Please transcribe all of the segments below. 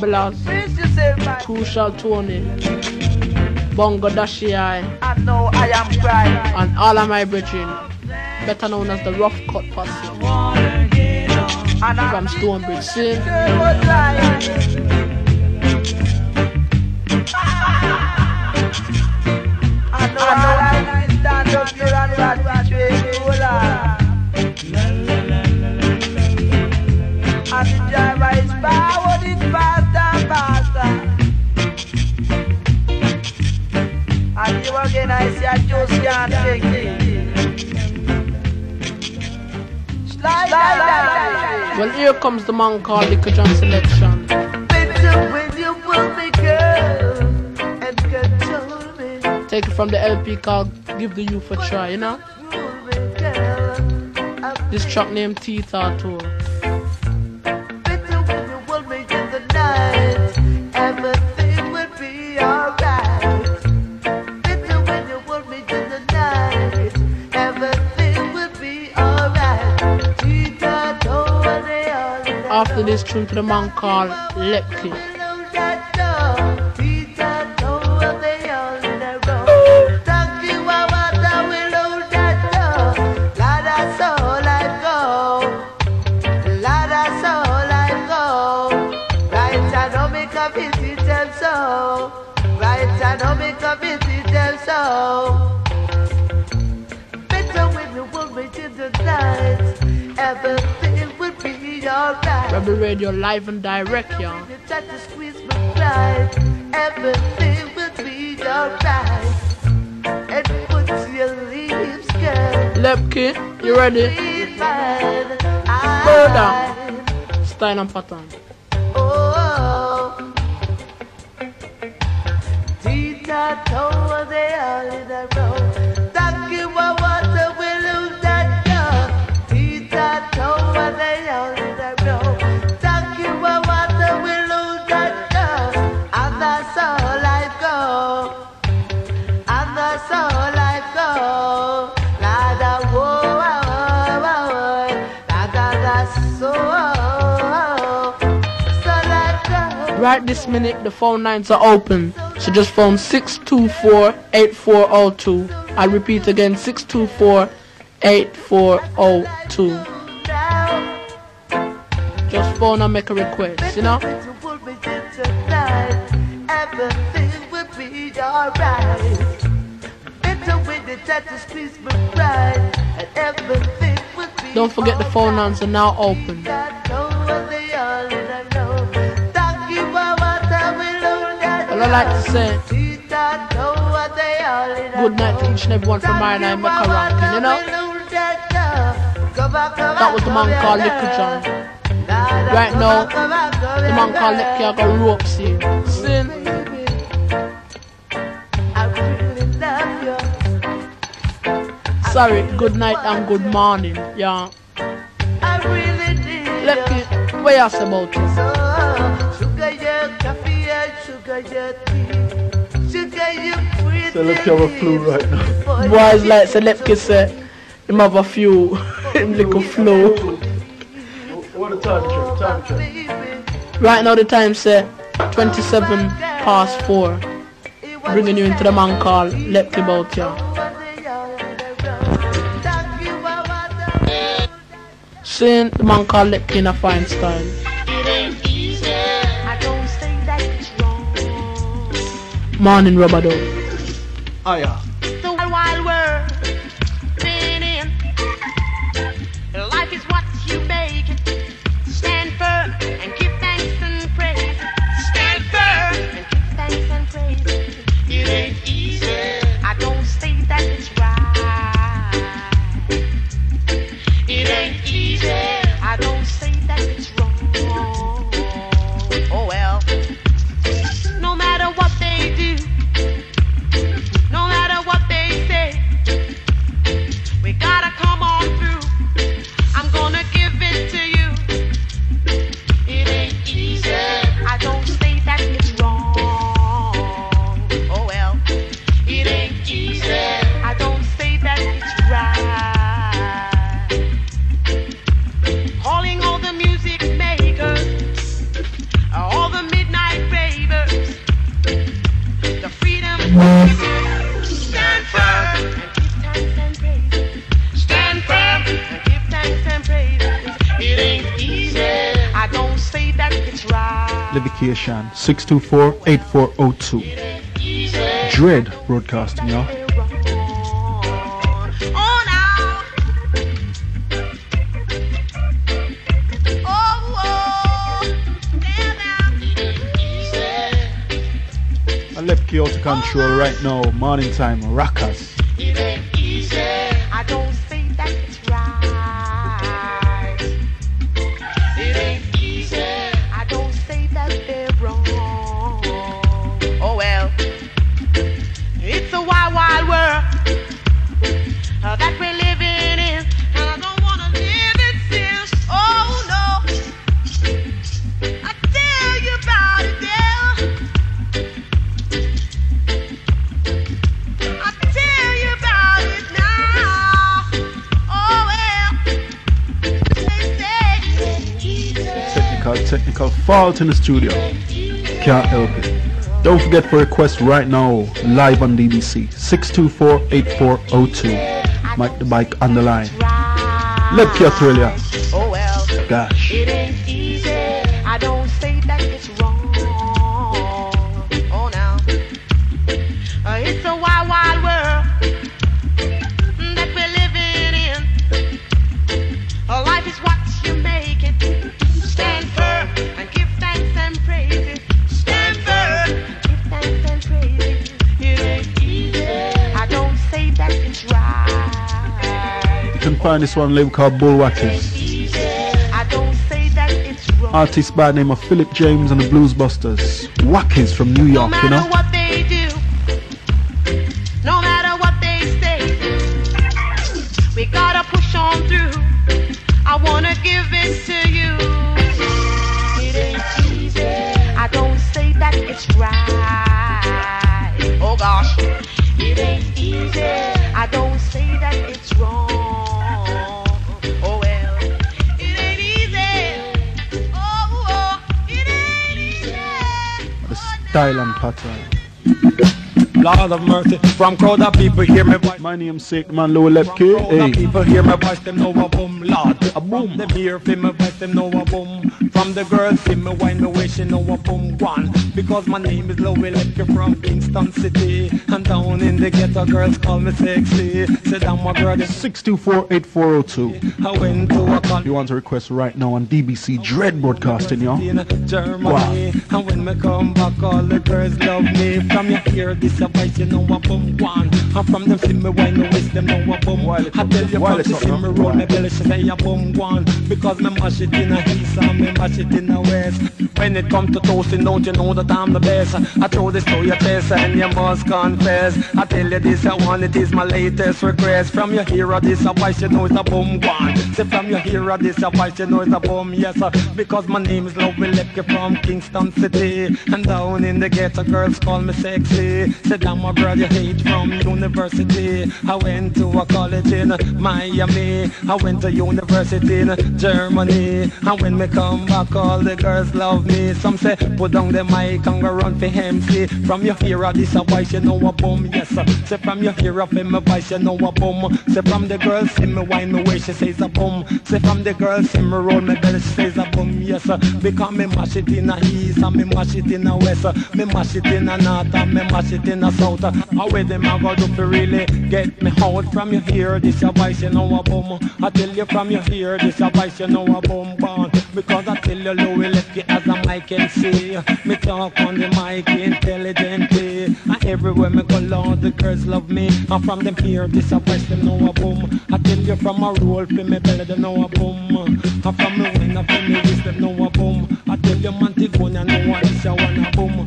Blast, Crucial Tony, Bongo Dashi I, know I am crying. and all of my brethren, better known as the Rough Cut Posse. From. I know I stand up here And I see I just can't take it. Slide, slide, slide. Well, here comes the man called Liquor John Selection. When you want me, girl, and control me. Take it from the LP called Give the Youth a Try, you know? Rule me, girl. I'm This track named Teeth Tour. After this tune to the man called Lepke. Rebel Radio live and direct, y'all. You try to squeeze me right, everything will be alright. And put your leaves, girl, Lepke, you ready? Murder. Style and pattern. Oh, Tita told this minute, the phone lines are open. So just phone 624-8402. I repeat again, 624-8402. Just phone and make a request, you know? Everything be alright. Don't forget the phone lines are now open. I like to say good night to each and everyone from my name, Mekka Rankin, you know? That was the man called Liquor John. Right now, the man called Liquor I got ropes here. Sin. Sorry, good night and good morning, yeah. Liquor, what you say about it? So let's have a flu right now. Boys like so Lepke say, him have a few, him little flow. What a time check, time check. Right now the time say 27 past 4. Bringing you into the man called Lepke about ya. Seeing the man called Lepke in a fine style. Morning rubber dog. 624-8402. Dread broadcasting, y'all. I left of control right now. Morning time, Rackers. Fault in the studio. Can't help it. Don't forget for request right now, live on DBC 624-8402. Mike the bike on the line. Let Thriller. Oh well. Gosh. Find this one label called Bullwackies. I don't say that it's wrong. Artist by the name of Philip James and the Blues Busters. Wackers from New York, you know. Lord of mercy, from crowd of people hear me voice. My name's Sick Man Low. Crowd of Hey. people hear my voice, them know a boom, Lord. A boom. Them hear feel my voice, them know a boom. From the girls see me wine me way, she know a boom one. Because my name is Louie Lepke from Kingston City. And down in the ghetto, girls call me sexy. Say down my girl, this 624-8402. I went to a college. You want to request right now on DBC Dread Broadcasting, y'all. Germany. And when me come back, all the girls love me. From your ear, this a you know a bum one. And from them see me wine, waist, them know a bum. It I tell you from the see no? me roll me belly, she say a bum one. Because me mash it in a east and me mash it in a west. When it come to toasting, don't you know that I'm the best? I throw this to your chest and you must confess. I tell you this, I want it is my latest request. From your hero, this a voice, you know it's a bum one. Say from your hero, this a voice, you know it's a bum, yes sir. Because my name is Lovely Lepke from Kingston City. And down in the ghetto, girls call me sexy. Said I'm a graduate from university. I went to a college in Miami. I went to university in Germany. And when me come back, all the girls love me. Some say, put down the mic and go run for MC. From your hero, this a you know a bum, yes sir. Say from your hero, for my voice, you know a bum. Say from the girls, see me wine me way, she says a bum. Say from the girls, see me roll me belly, she says a bum, yes sir. Because me mash it in the east and me mash it in the west. Me mash it in the north and me mash it in the south. How where them a go do for really get me out from your ear, this a voice, you know a bum. I tell you from your ear, this a voice, you know a bum born. Because I tell you, Louis, let you as a mic can see. Me talk on the mic intelligently. And everywhere me go, Lord, the girls love me. And from them here, this a voice, them know a boom. I tell you from a roll, for me belly, they know a boom. And from me wine, and from me wrist, them know a boom. I tell you Montego, I know what this a wanna boom. I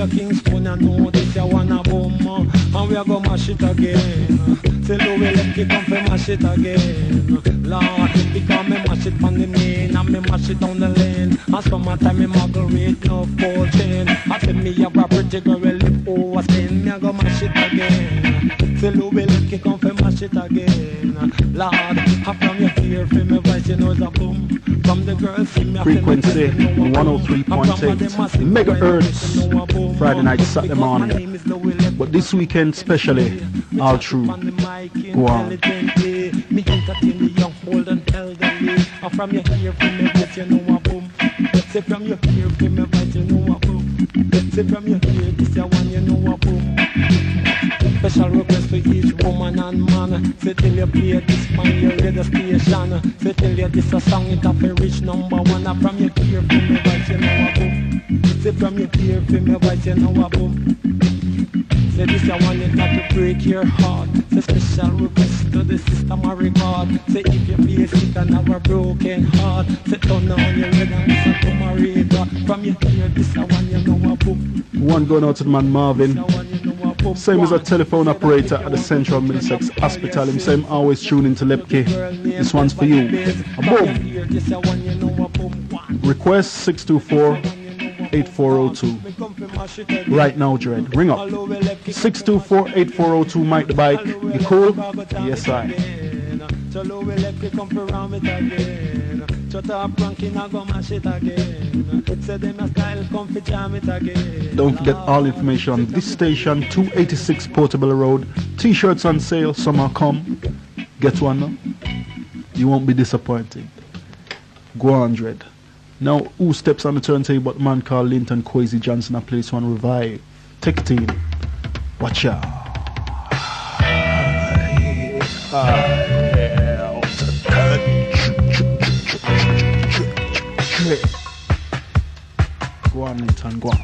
you Kingston, I know this a wanna boom. And we a go mash it again. Say Louis, let me come for mash it again. Lord, because me mash it on the main and me mash it down the lane. And summertime me Marguerite no fortune. I say me a pretty girl live over Spain. Me a go mash it again. Say Louis, let me come for mash it again. Lord, I from hear from my voice, you know it's a boom. From the girls, me, Frequency myself, you know a boom. 103.8. And from Megahertz. you know a boom. Friday night, Saturday morning. name is Louis Left. But this weekend, especially, all through. On the mic, Go on. Me entertain the young, old and elderly. And from your ear, from me voice, you know a boom. Say from your ear, from me voice, you know a boom. Say from your ear, this your one, you know a boom. Special request for each woman and man. Say till you play this on your radio station. Say till you this a song it have to reach number one. And from your ear, from me voice, you know a boom. Say from your ear, from me voice, you know a boom. Say this a one it not to break your heart. Say special request to the system I record. Say if you feel sick and have a broken heart. Say turn on your red and listen to my radio. From your ear, this a one you know a boom. One going out to the man Marvin. Same as a telephone operator at the Central Middlesex Hospital. Him same always tune into Lepke. This one's for you. Boom. Request 624 8402. Right now, Dread. Ring up. 624 8402 Mike the Bike. You cool? Yes, I. Cholo we left you come for round it again. Shut up, ranking, I go mash it again. Say them a style, come for jam it again. Don't forget all information on this station, 286 Portobello Road. T-shirts on sale, summer come. Get one now. You won't be disappointed. Go on, Dread. Now, who steps on the turntable but man called Linton Kwesi Johnson a place one revive. Take it in. Watch out. Go go on.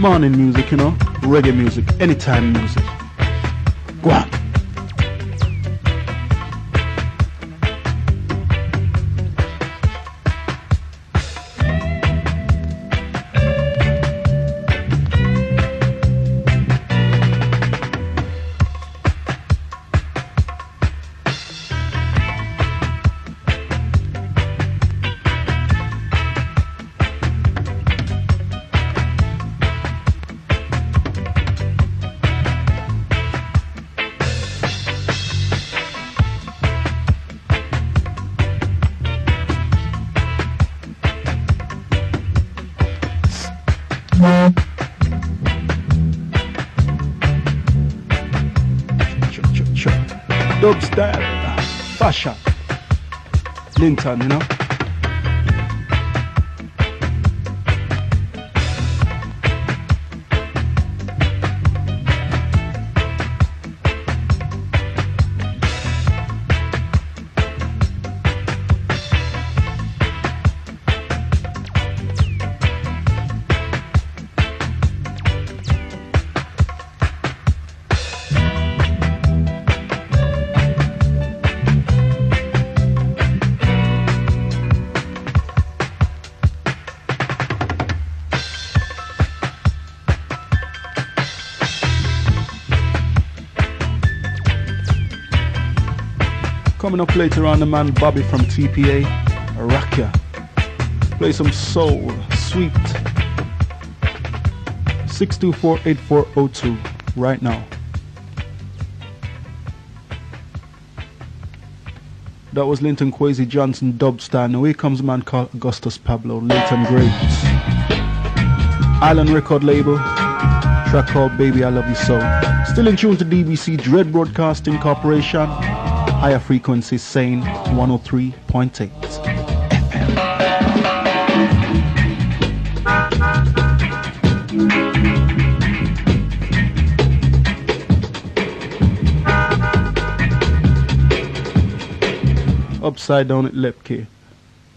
Morning music, you know, reggae music, anytime music. You know. Coming up later on, the man Bobby from TPA, Rakia. Play some soul, sweet. 624-8402 right now. That was Linton Kwesi Johnson Dubstar. Now here comes a man called Augustus Pablo, Linton great. Island record label, track called Baby I Love You So. Still in tune to DBC Dread Broadcasting Corporation, higher frequency saying 103.8. FM. Upside down at Lepke.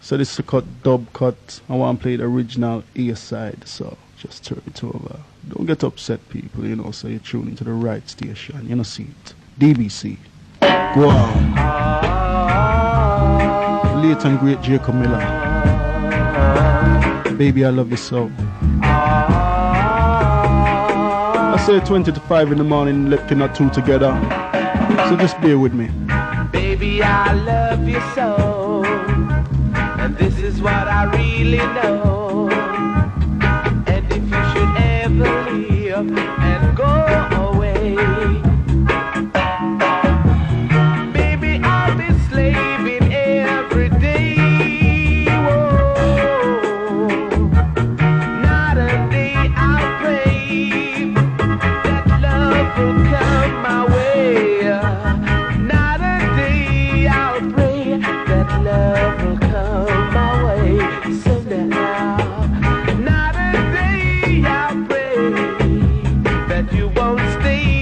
So this is a cut, dub cut. I want to play the original A side, so just turn it over. Don't get upset, people, you know, so you're tuning to the right station. You know, see it. DBC. Go on. Late and great Jacob Miller. Baby, I love you so. I say 20 to 5 in the morning, lifting our two together. So just bear with me. Baby, I love you so. And this is what I really know. stay.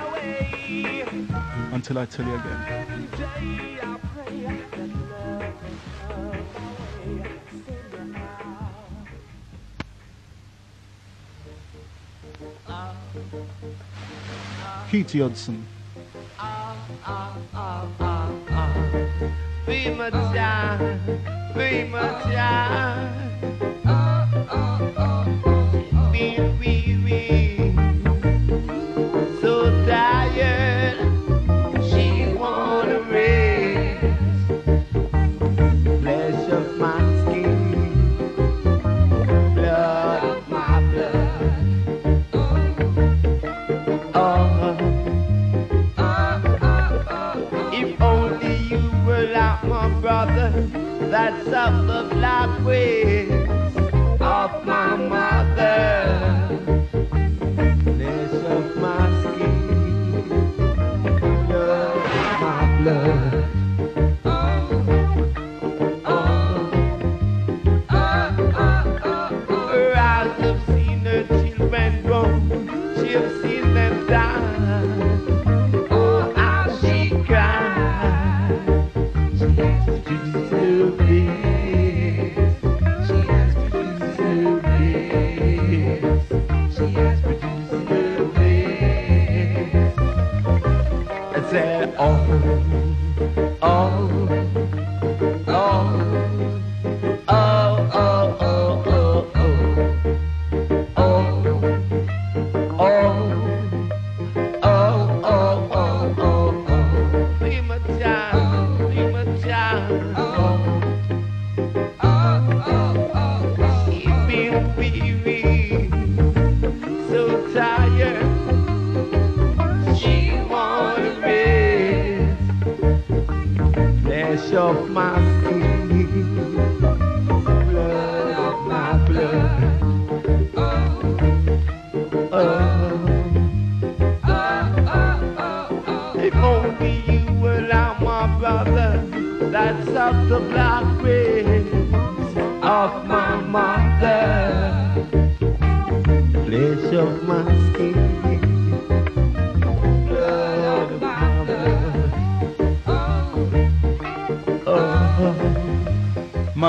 until I tell you again. Keith Hudson. Be my child, be my child. of the black.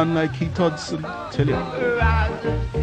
man like Keith Hudson. Tell you.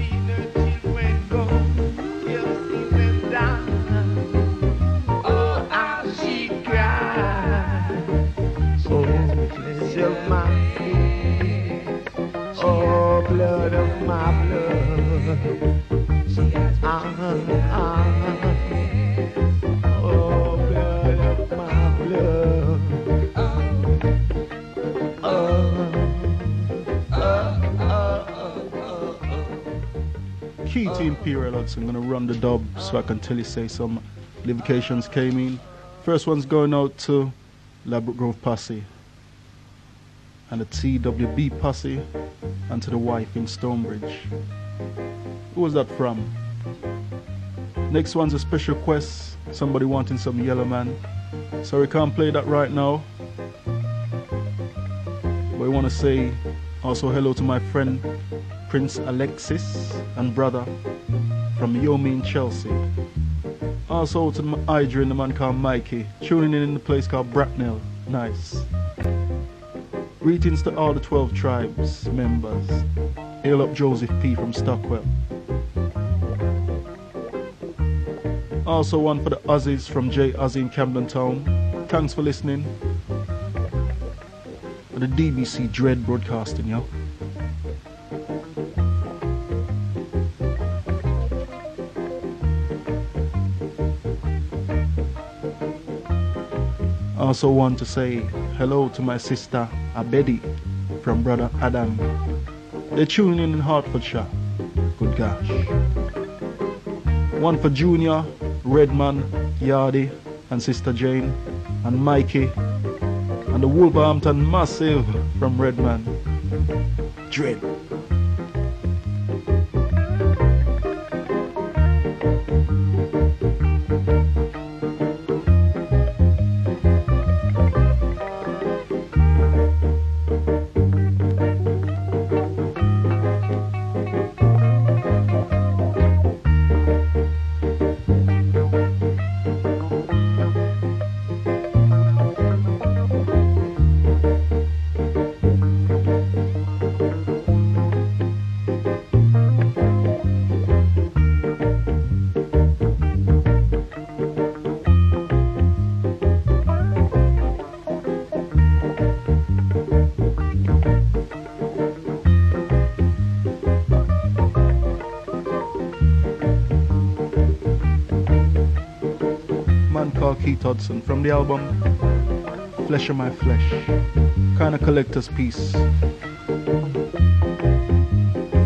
Keith Imperial Hudson. I'm gonna run the dub so I can tell you say some livications came in. First one's going out to Ladbroke Grove Posse and the TWB Posse and to the wife in Stonebridge. Who was that from? Next one's a special quest. Somebody wanting some Yellowman. Sorry, can't play that right now. But I want to say also hello to my friend Prince Alexis and brother from Yomi in Chelsea. Also to my Adrian, the man called Mikey, tuning in in the place called Bracknell. Nice. Greetings to all the 12 tribes members. Hail up Joseph P. from Stockwell. Also one for the Aussies from J. Aussie in Camden Town. Thanks for listening. The DBC Dread Broadcasting, yo. I also want to say hello to my sister Abedi from brother Adam. They're tuning in Hertfordshire. Good gosh. One for Junior, Redman, Yardy, and Sister Jane, and Mikey, and the Wolverhampton Massive from Redman. Dread. Hudson from the album Flesh of My Flesh. Kind of collector's piece.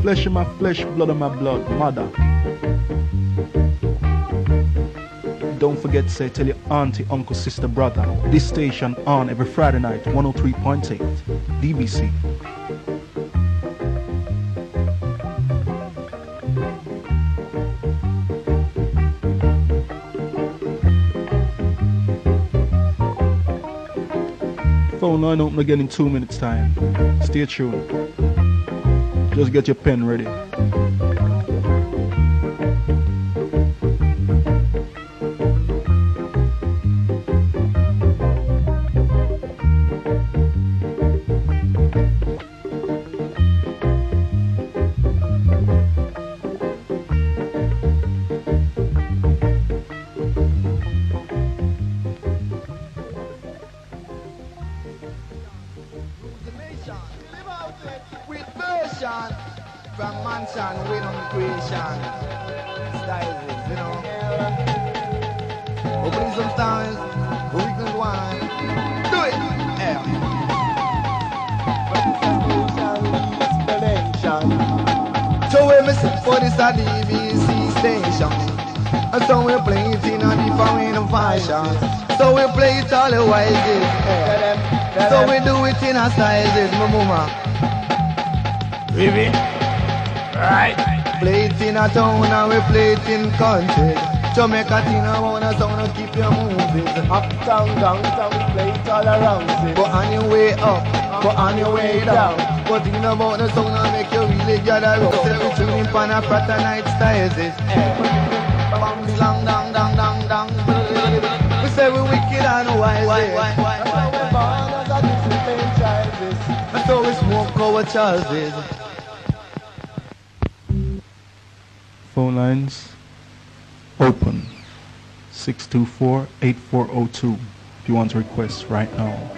Flesh of my flesh, blood of my blood, mother. Don't forget to say, tell your auntie, uncle, sister, brother. This station on every Friday night, 103.8, DBC. Phone line open again in two minutes time. Stay tuned. Just get your pen ready. Play it all the while, yeah. So we do it in a style, this my mama. Baby, right. Play it in a town and we play it in country. Jamaica thing I wanna sound and keep you moving. Uptown, downtown, we play it all around. it. Go on your way up, go on your way down. But thinking about the sound and make you really gather round. Say we tuning pan a fraternite styles. this. Bam, dang, dang, our Phone lines open 624 8402 if you want to request right now.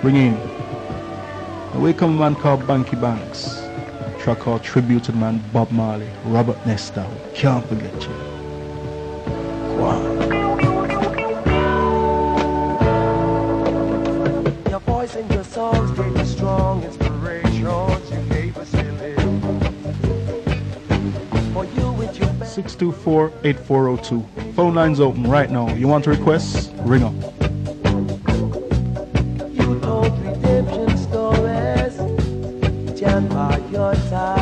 Bring in a welcome man called Banky Banks, a track called Tribute to the man Bob Marley, Robert Nesta. Can't forget you. 624 8402. Phone lines open right now. You want requests? request? Ring up. your time.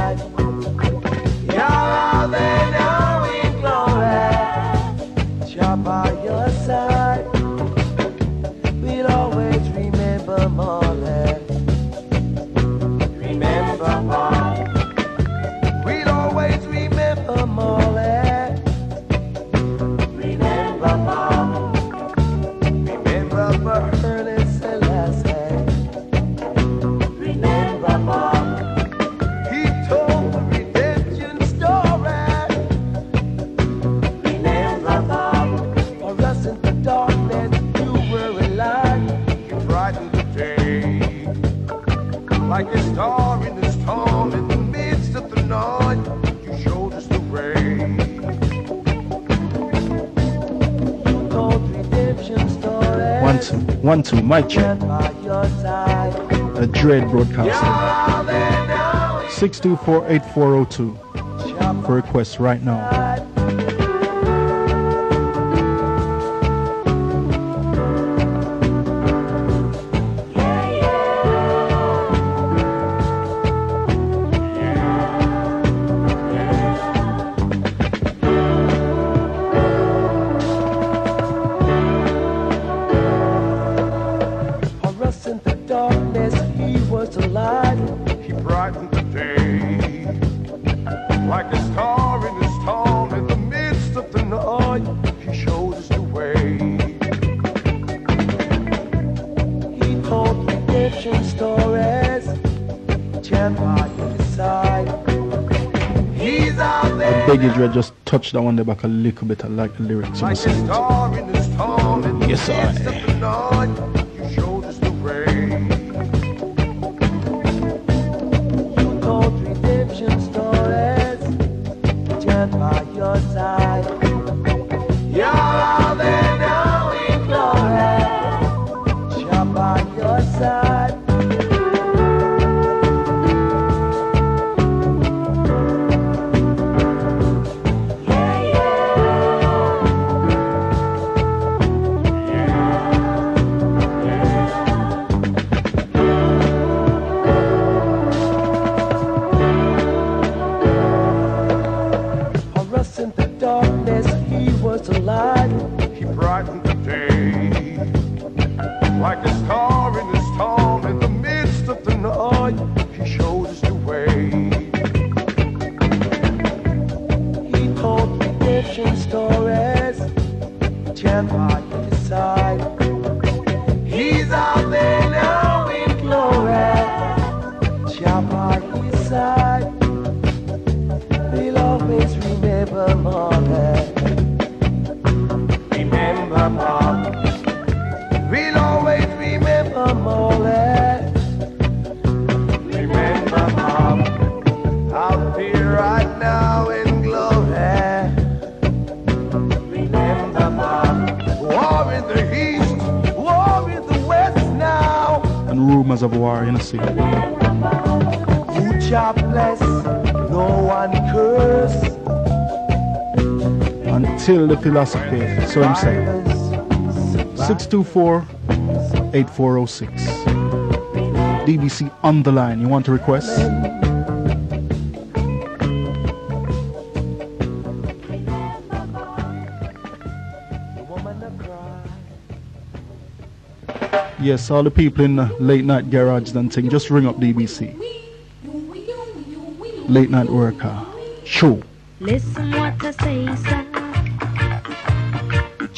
to my channel, a Dread Broadcaster, 624-8402 for requests right now. I just touched that one there back a little bit. I like the lyrics. Like the storm, yes, I. disappear. So I'm saying 624 8406. DBC on the line. You want to request? Yes, all the people in the late night garage and thing, just ring up DBC. Late night worker. Show. Listen what I say, sir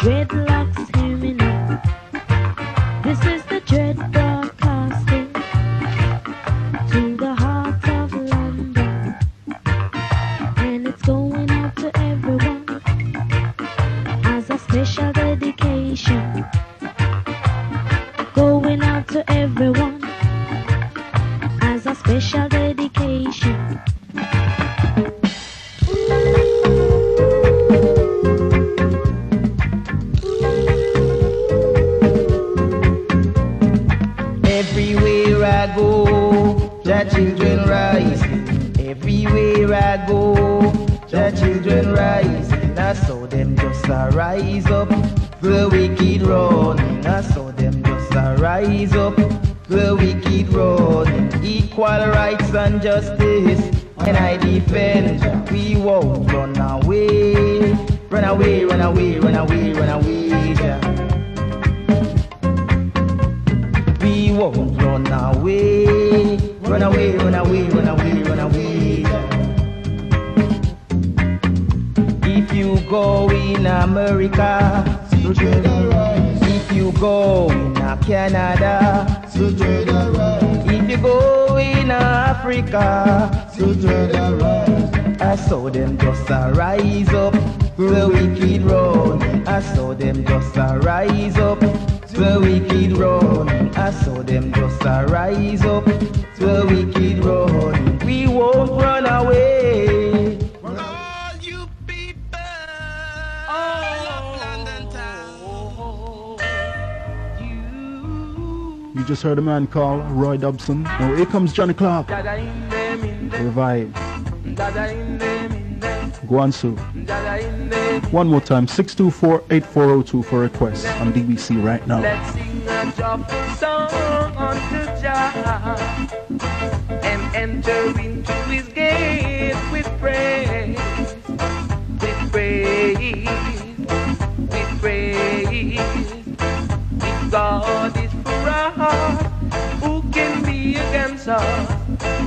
dreadlocks just heard a man called Roy Dobson. Now here comes Johnny Clarke. Revive. them. One more time, 624-8402 for requests on DBC right now. Let's sing a joyful song unto Jah and enter into His gate with praise, with praise, with praise. If God is who can be against us?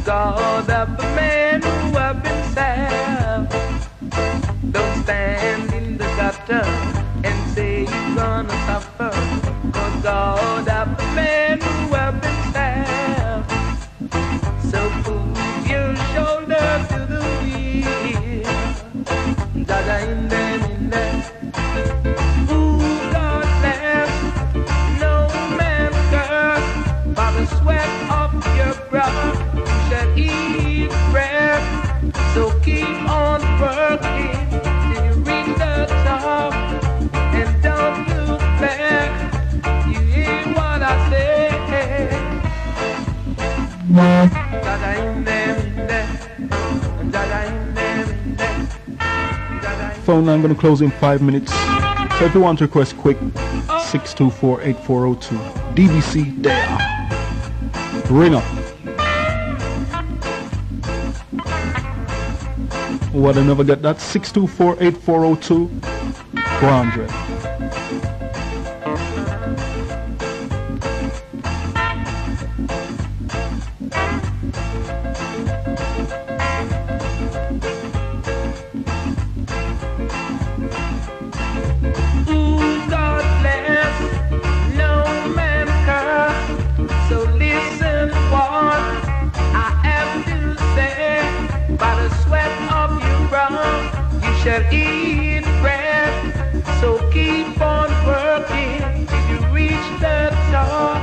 God of the men Phone line gonna close in five minutes. So if you want to request quick, 624-8402. DBC there. Ring up. Oh, what I never get that? 624-8402. 400. Shall eat bread. So keep on working till you reach the top.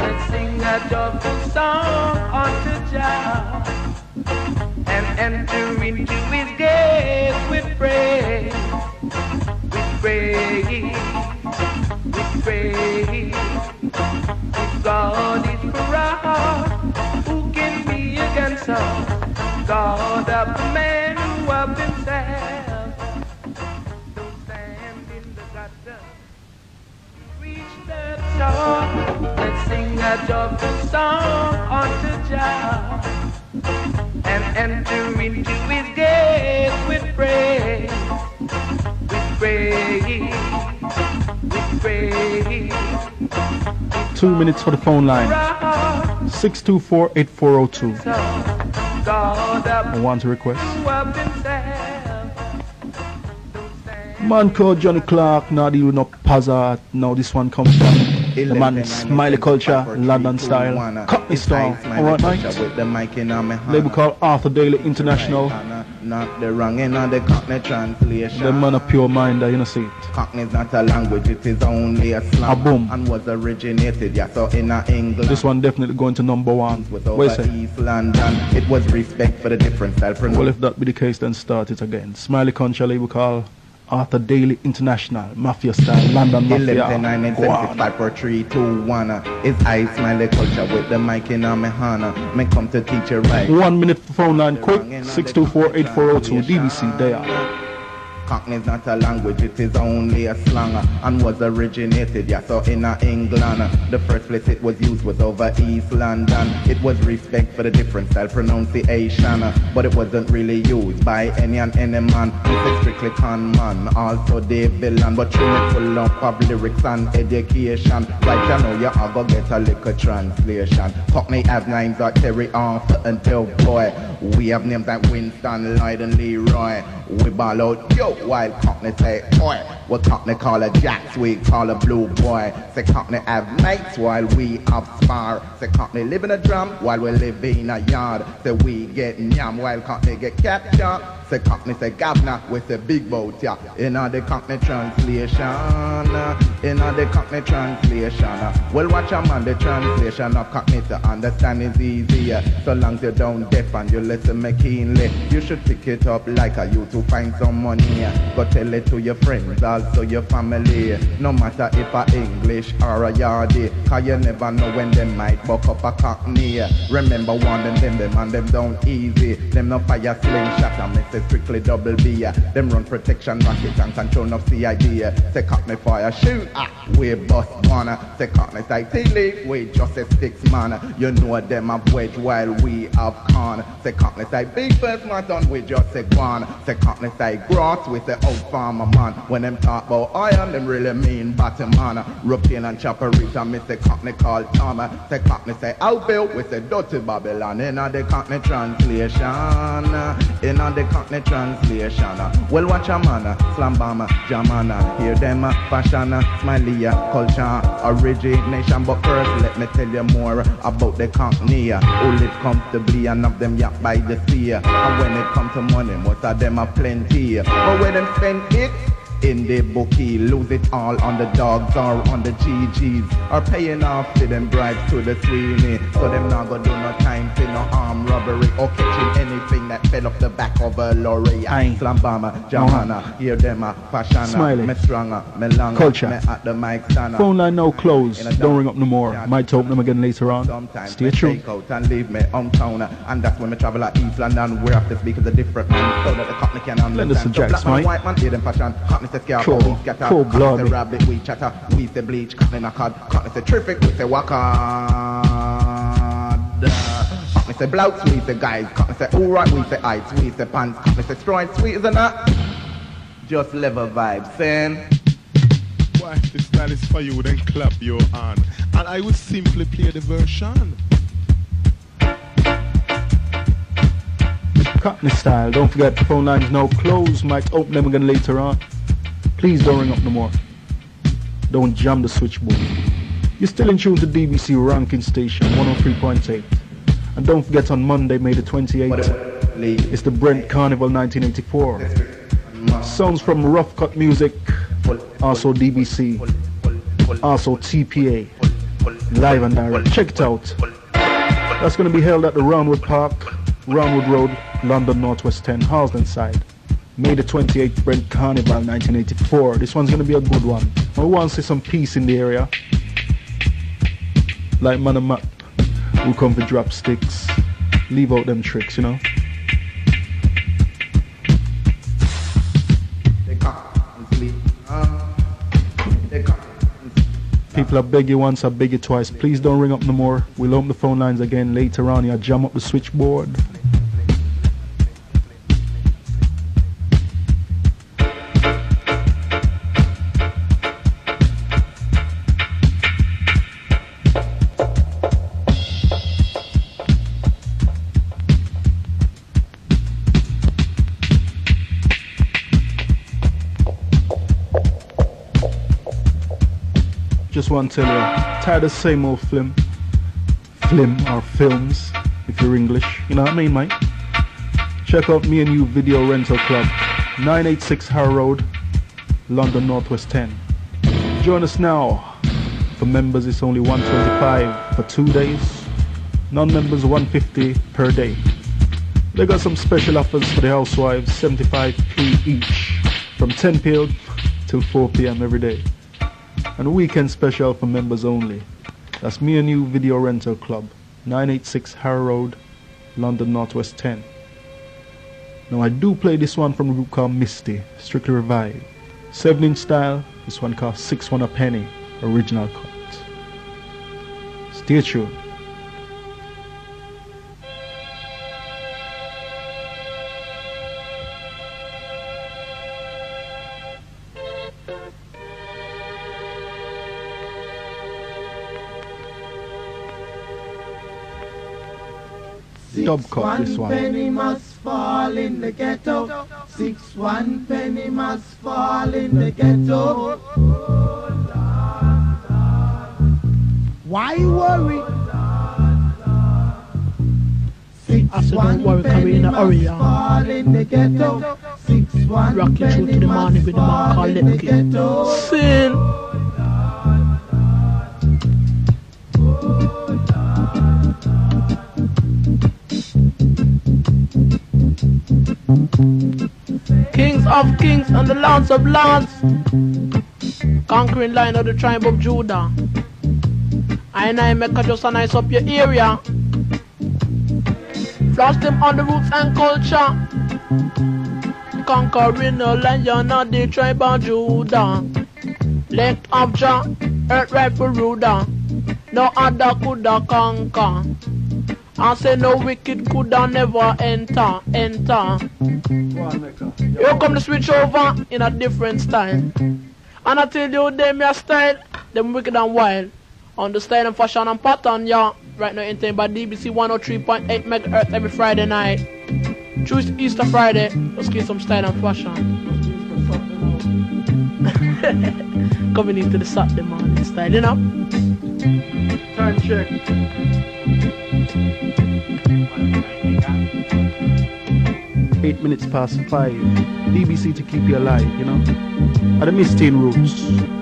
And sing a joyful song unto Jah. And enter into his gates with praise with praise, with praise. If God is for us, who can be against us? God of the Let's sing a joyful song unto Jah. And enter into his gates with praise with praise, with praise. Two minutes for the phone line. 624-8402. God I want to request. Man called Johnny Clarke, now the no Pazard. Now this one comes from the man Smiley Culture, London style. Cockney style. Alright, mate. With the mic in my hand. Label called Arthur Daley International. Not the wrong in the Cockney translation. The man a pure minder, uh, you know see it. Cockney is not a language, it is only a slang. A boom. And was originated, yeah, so in uh, England. This one definitely going to number one. was What you over say? East London. It was respect for the different style Well, if that be the case, then start it again. Smiley Culture label called Arthur Daley International, Mafia style, London Mafia. 11, 9, Go on. 75, 4, 3, 2, 1. uh, It's I, Smiley Culture, with the mic in my hand. uh, Me come to teach you right. One minute for phone line, quick. 624-8402, DBC, they are. Cockney's not a language, it is only a slang and was originated, yeah, so in England. The first place it was used was over East London. It was respect for the different style pronunciation, but it wasn't really used by any and any man. Is strictly con man, also Dave villain, but truly full up of lyrics and education. Right, you know you are get a little translation. Cockney have names like Terry Arthur and Del Boy. We have names like Winston, Lloyd and Leroy. We ball out yo while Cockney say oi. What Cockney call a jacks, we call a blue boy. Say Cockney have mates while we have spar. Say Cockney live in a drum while we live in a yard. Say we get yam while Cockney get captured. Say Cockney say governor with a big boat, yeah. In the Cockney translation, uh, in the Cockney translation. uh. Well, watch a man, the translation of Cockney to understand is easier. So long as you don't deaf and you listen me keenly, you should pick it up like a you to find some money. Go tell it to your friends, also your family. No matter if a English or a yardie, cause you never know when they might buck up a Cockney. Remember warning them, them and them down easy. Them no fire slingshot and say strictly double B. Them run protection racket and control of CID. Say Cockney fire shoot, ah, we bust one. Say Cockney say tea leaf, we just a six man. You know them have wedge while we have con. Say Cockney say big first man done, we just say one. Say Cockney say grass with the old farmer man. When them talk about iron, them really mean bottom man. Rupin and Chopperita, me say Cockney call Tom. Say Cockney say out bill with the dirty Babylon. In the Cockney translation, in the Cockney translation. Well, watch a man, slam bomber, jamana. Hear them, fashion, smiley, culture, origination. But first, let me tell you more about the Cockney uh, who live comfortably and of them yacht by the sea. And when it come to money, most of them are plenty. But when them spend it, in the bookie, lose it all on the dogs or on the GGs, or paying off to them bribes to the Sweeney. So them not gonna do no time for no armed robbery or catching anything that fell off the back of a lorry. Aye. Slam bomber, Jamana, hear them uh, a fashion, Smiley. me stronger, me longer, Culture. me at the mic stand. Phone line now closed. Don't ring up no more. Might open them again later on. Sometimes Stay tuned. take out and leave me hometown And that's when me travel at East London Where I have to speak as a different man So that the Cockney can understand Listen, So Jack black man, white man, hear them fashion Cockney say scare Cool. we scatter Cool Cockney blood. say rabbit, we chatter We say bleach, Cockney knock hard Cockney say terrific, we say walk hard Cockney say blouse, we say guys Cockney say alright, we say ice We say pants, Cockney say strong, sweet as a nut Just level vibe, saying Why, if that is for you, then clap your hand. And I will simply play the version. Cockney style. Don't forget the phone lines now closed. Might open them again later on. Please don't ring up no more. Don't jam the switchboard. You're still in tune to DBC Ranking Station 103.8. And don't forget on Monday, May the 28th, it's the Brent Carnival 1984. Songs from Rough Cut Music, also DBC, also TPA, live and direct. Check it out. That's going to be held at the Roundwood Park, Roundwood Road, London Northwest 10, Harlesden side. May the 28th, Brent Carnival 1984. This one's going to be a good one. I want to see some peace in the area. Like Man and Matt, who come for drop sticks. Leave out them tricks, you know. They can't sleep They can't People, I beg you once, I beg you twice. Please don't ring up no more. We'll open the phone lines again later on. You jam up the switchboard. To tell you, tired of same old film, film or films, if you're English. You know what I mean, mate? Check out me and you Video Rental Club, 986 Harrow Road, London Northwest 10. Join us now. For members, it's only 125 for two days. Non-members, 150 per day. They got some special offers for the housewives, 75p each, from 10 p.m. till 4 p.m. every day and a weekend special for members only. That's me and you Video Rental Club, 986 Harrow Road, London Northwest 10. Now I do play this one from a group called Misty, strictly revived. 7 inch style, this one cost 6 one a penny, original cut. Stay tuned. Dub cut this one. penny must fall in the ghetto. Six one penny must fall in the ghetto. Why worry? Six I said, don't one worry, 'cause we penny in a must hurry, yeah. fall in the ghetto. Six one Rock you through to penny the morning must with the man fall called in the Lipkin. ghetto. Sin. Of kings and the lords of lords. Conquering line of the tribe of Judah. I and I make just a nice up your area. Flash them on the roots and culture. Conquering the lion of the tribe of Judah. Left of Jah, earth right for Ruda. No other coulda conquer. I say no wicked coulda never enter, enter. Here come the switch over in a different style. And I tell you, them your style, them wicked and wild. On the style and fashion and pattern, yeah. Right now, entertained by DBC 103.8 MHz every Friday night. Choose Easter Friday, let's get some style and fashion. Coming into the Saturday morning style, you know? Time check. Eight minutes past five. DBC to keep you alive, you know? At the Misty in Roots.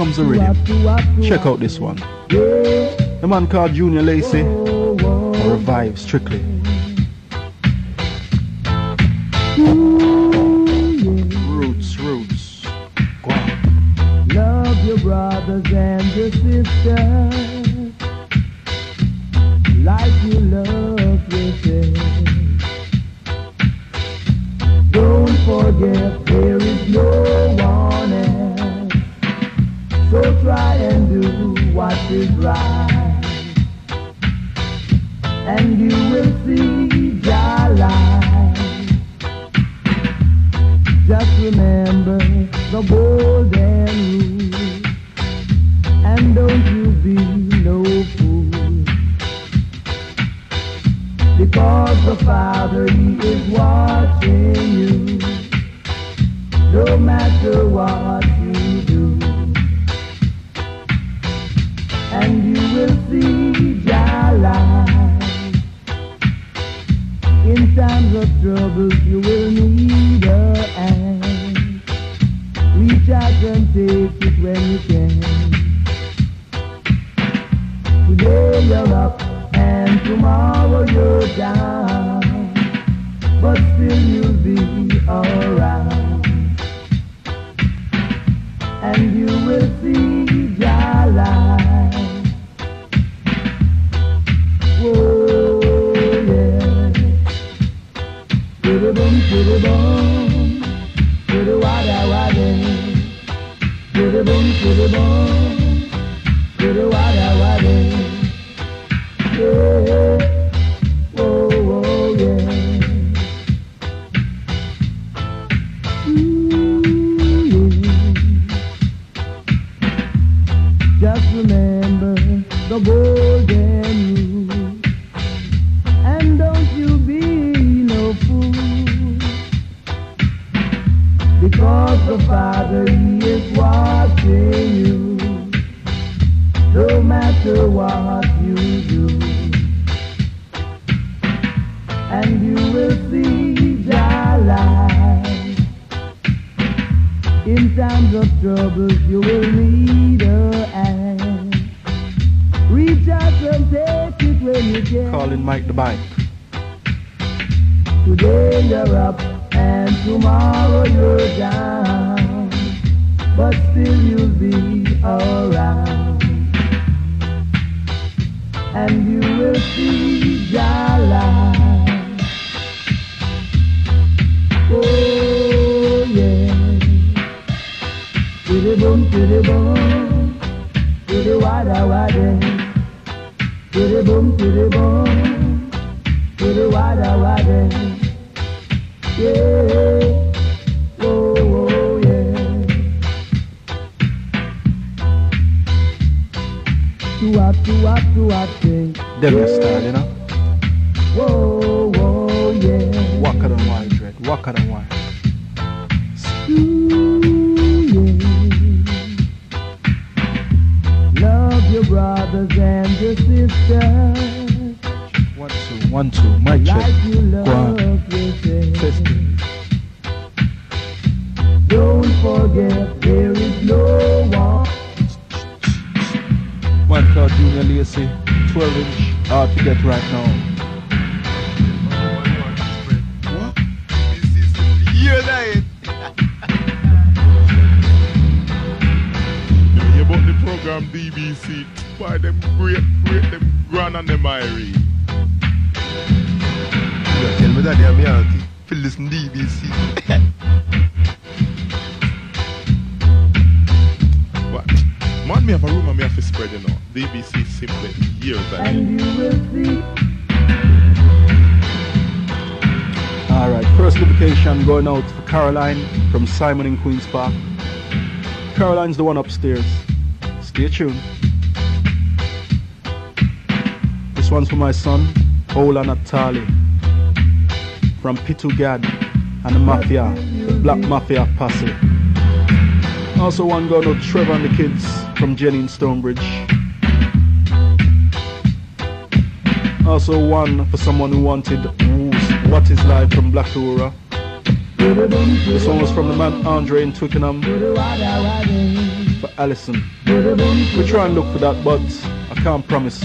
comes a rhythm. Check out this one. The man called Junior Lacey revives strictly. One, two, one, two, my check. Simon in Queen's Park. Caroline's the one upstairs. Stay tuned. This one's for my son, Ola Natalie, From Pitugad and the Mafia, the Black Mafia Posse. Also one going to Trevor and the kids from Jenny in Stonebridge. Also one for someone who wanted What Is Life from Black Uhuru. This one was from the man Andre in Twickenham for Allison. We try and look for that, but I can't promise.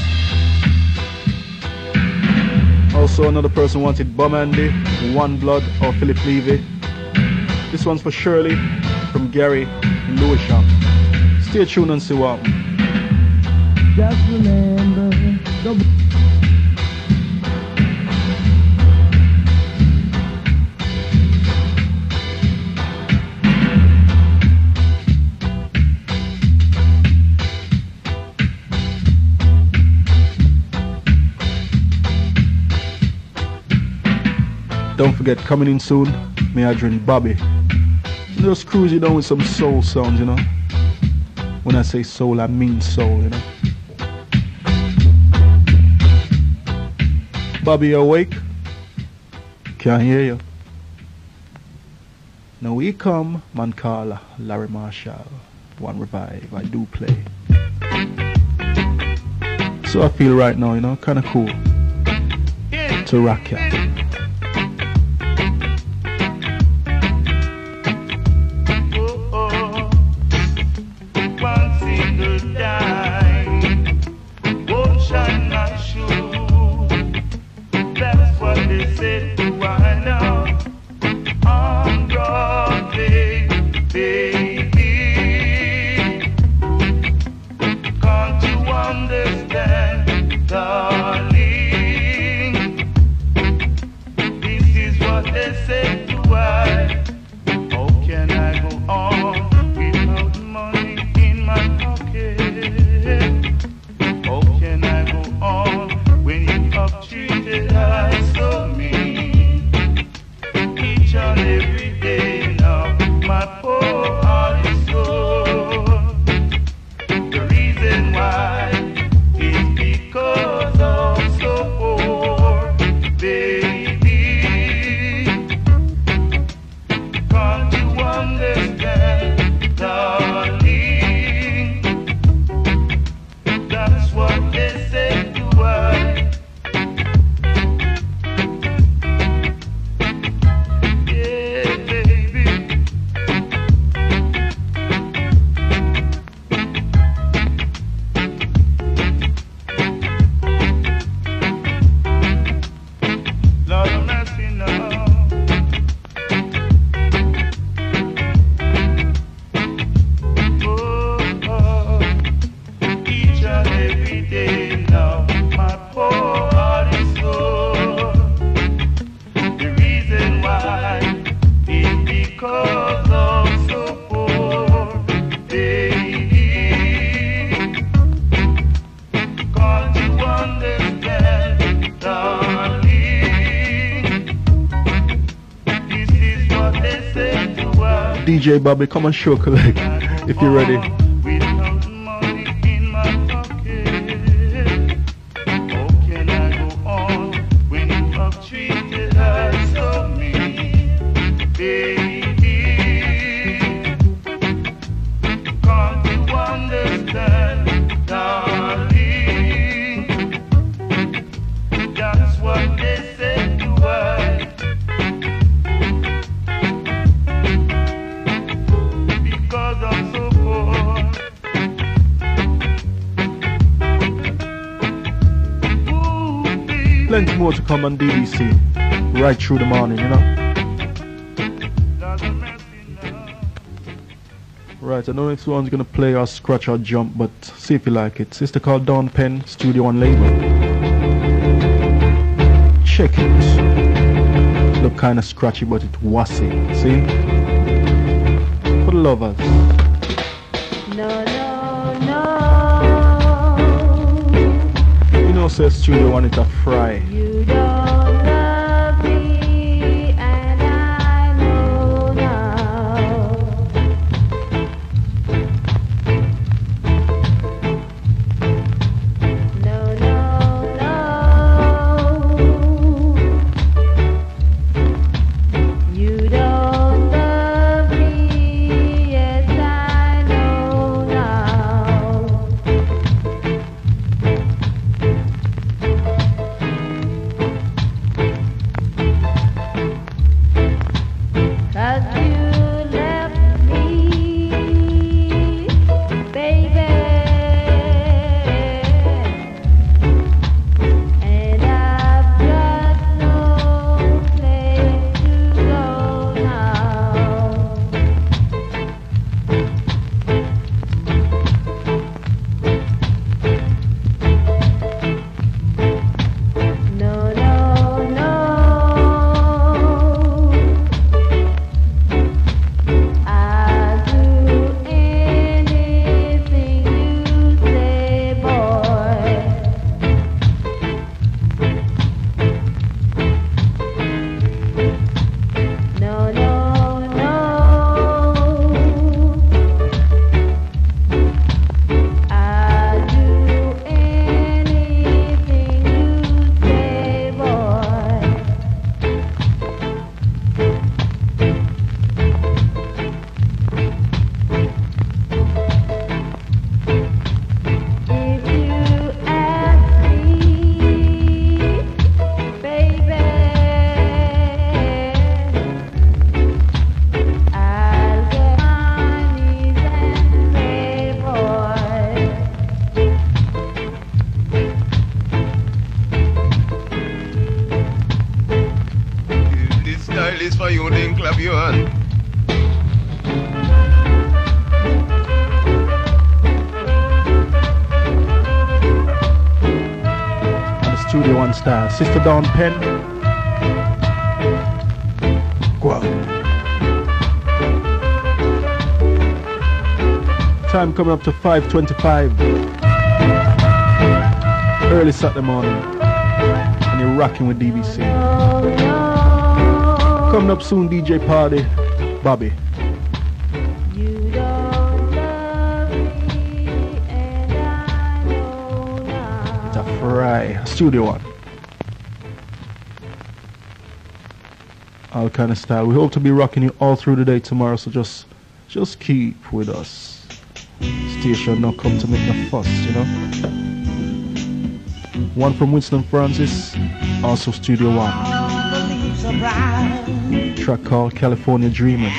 Also, another person wanted Bum Andy, One Blood, or Philip Levi. This one's for Shirley from Gary in Lewisham. Stay tuned and see what. Just remember. Forget, coming in soon, me Adrian Bobby. Just cruise you down with some soul sounds, you know. When I say soul, I mean soul, you know. Bobby, awake? Can't hear you. Now we come, man call Larry Marshall. One revive, I do play. So I feel right now, you know, kinda cool. To rock ya. Bobby, come and show collect if you're ready. On DBC. Right through the morning, you know. Right, I know next one's gonna play or scratch or jump, but see if you like it. Sister called Dawn Penn, Studio One label. Check it. Look kinda scratchy, but it wassy. See? For the lovers. Know, say Studio One it a fry. Sister Dawn Penn. Go on. Time coming up to 5.25. Early Saturday morning. And you're rocking with DBC. Coming up soon, DJ Party. Bobby. You don't All kind of style. We hope to be rocking you all through the day tomorrow, so just just keep with us. Station not come to make no fuss, you know. One from Winston Francis, also Studio One. Track called California Dreaming.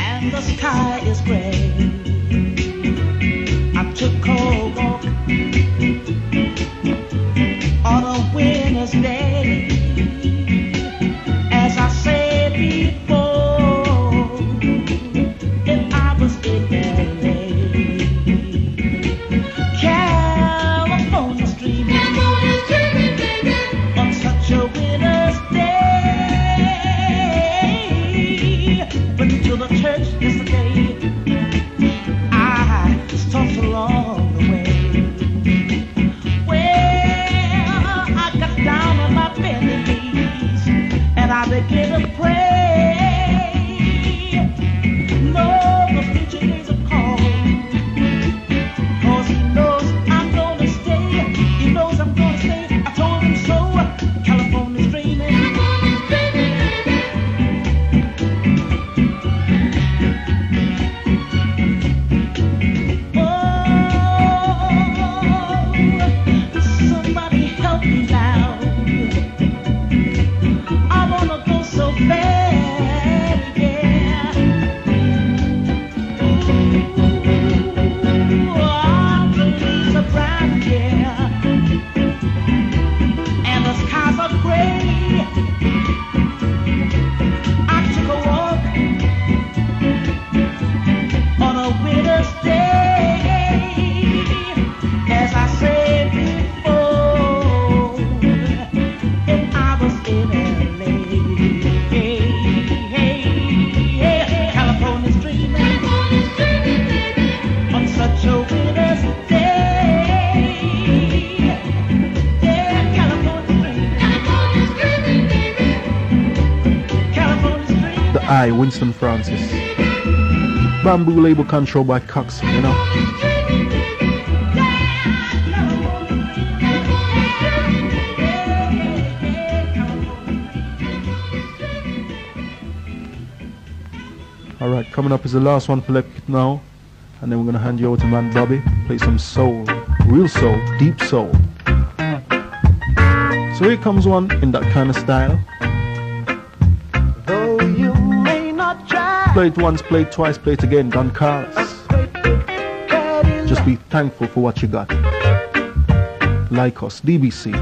I Winston Francis. Bamboo label controlled by Cox, you know. Alright, coming up is the last one for Left now. And then we're gonna hand you over to man Bobby. Play some soul. Real soul, deep soul. So here comes one in that kind of style. Play it once, play it twice, play it again. Don Carlos. Just be thankful for what you got. Like us, DBC.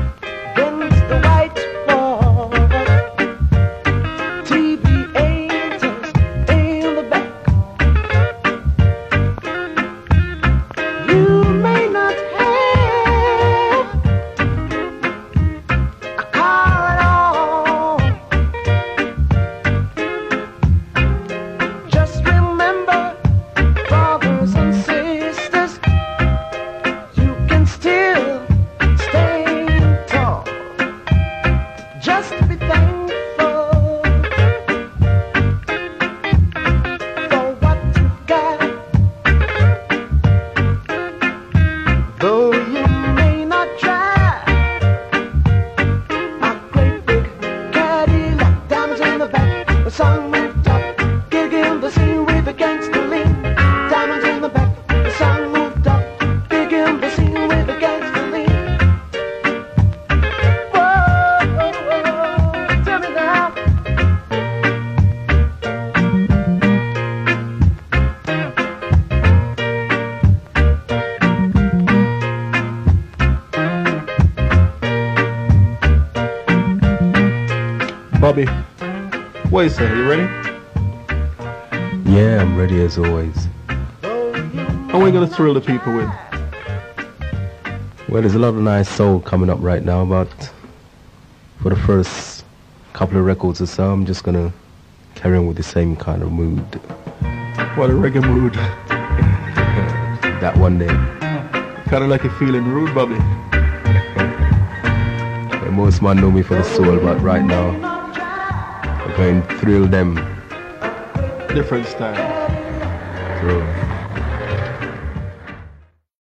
Lot of nice soul coming up right now, but for the first couple of records or so, I'm just gonna carry on with the same kind of mood. What a reggae mood. That one day. Kinda like you feeling rude, Bobby. Most man know me for the soul, but right now, I'm going to thrill them. Different style.